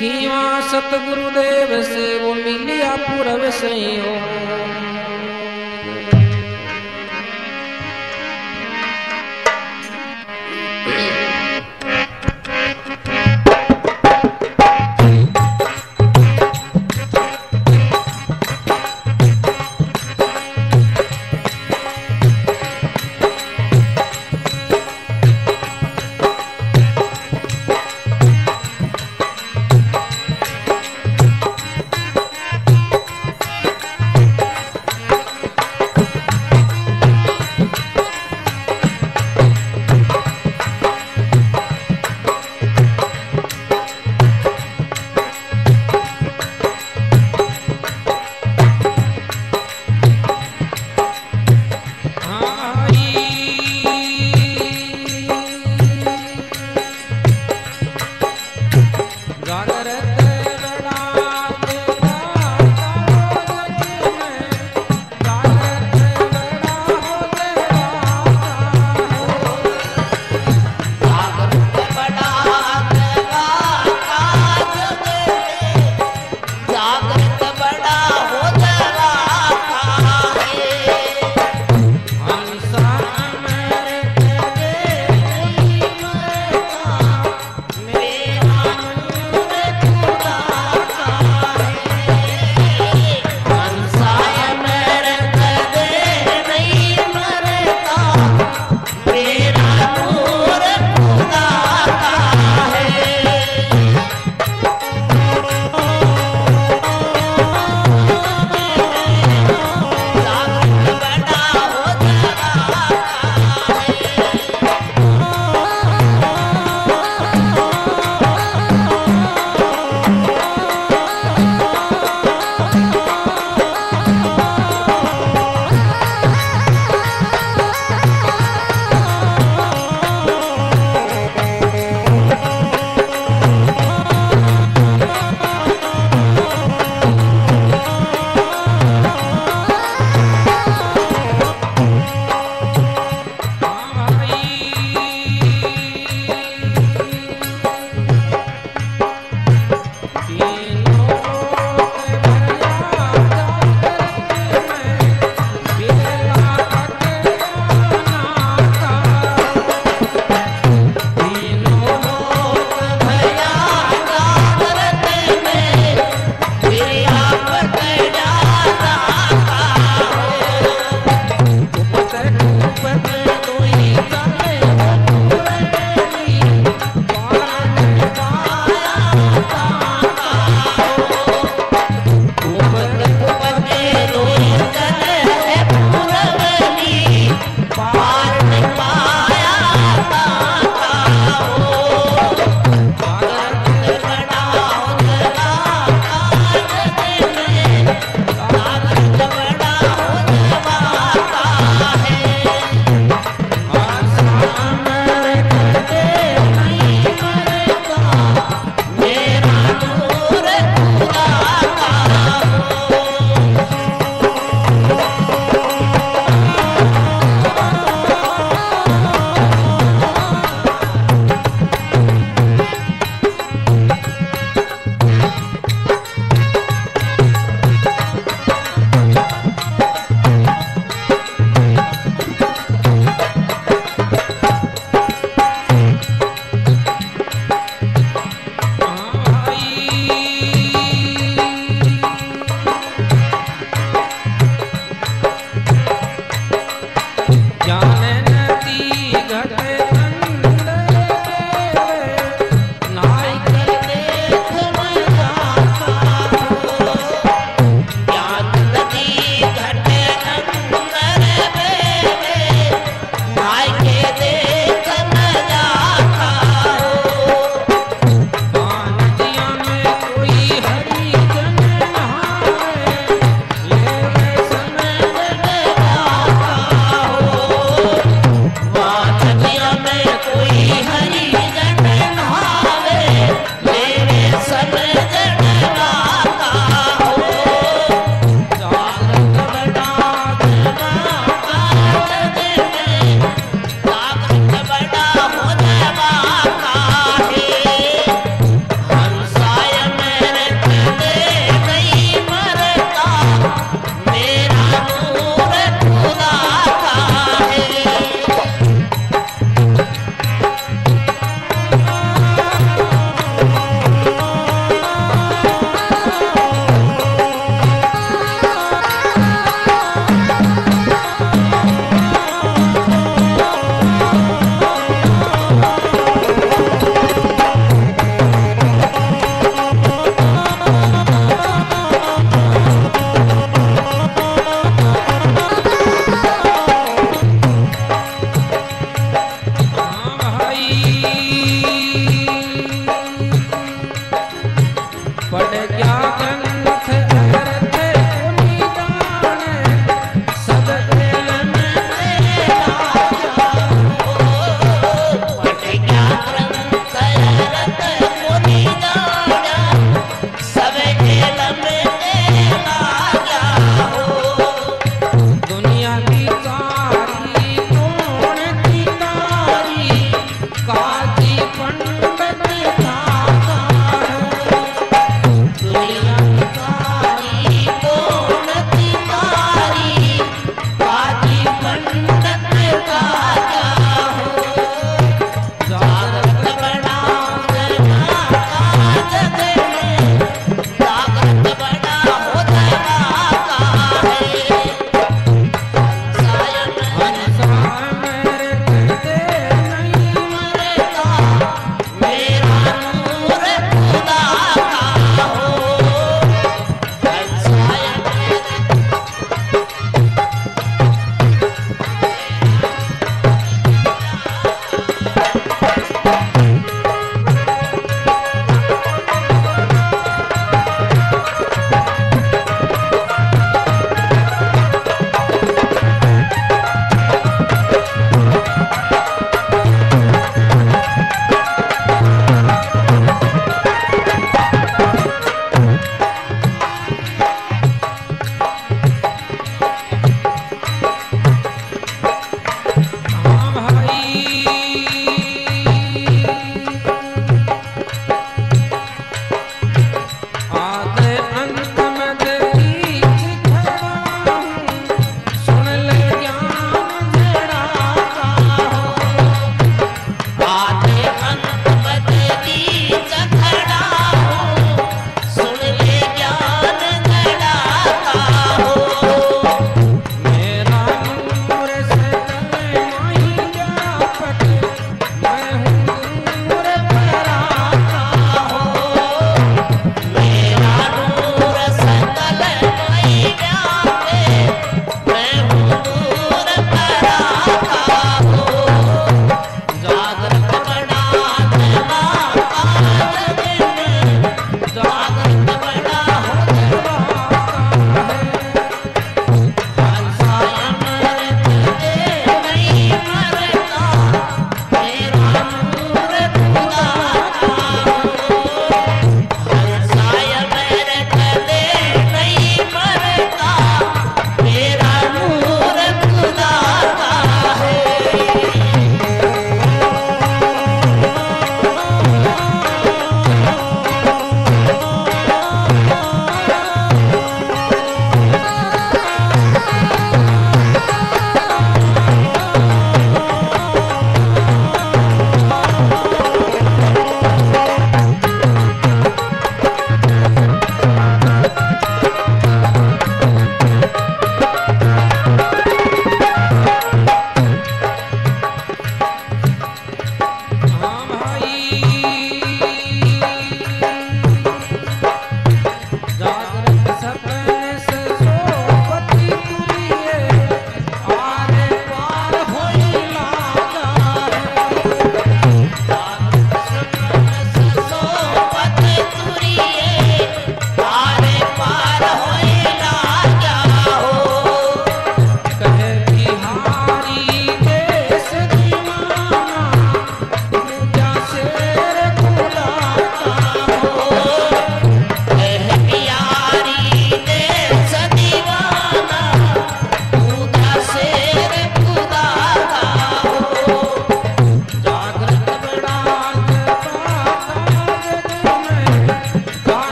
खीवा सतगुरुदेव से वो मिलिया पूरव सही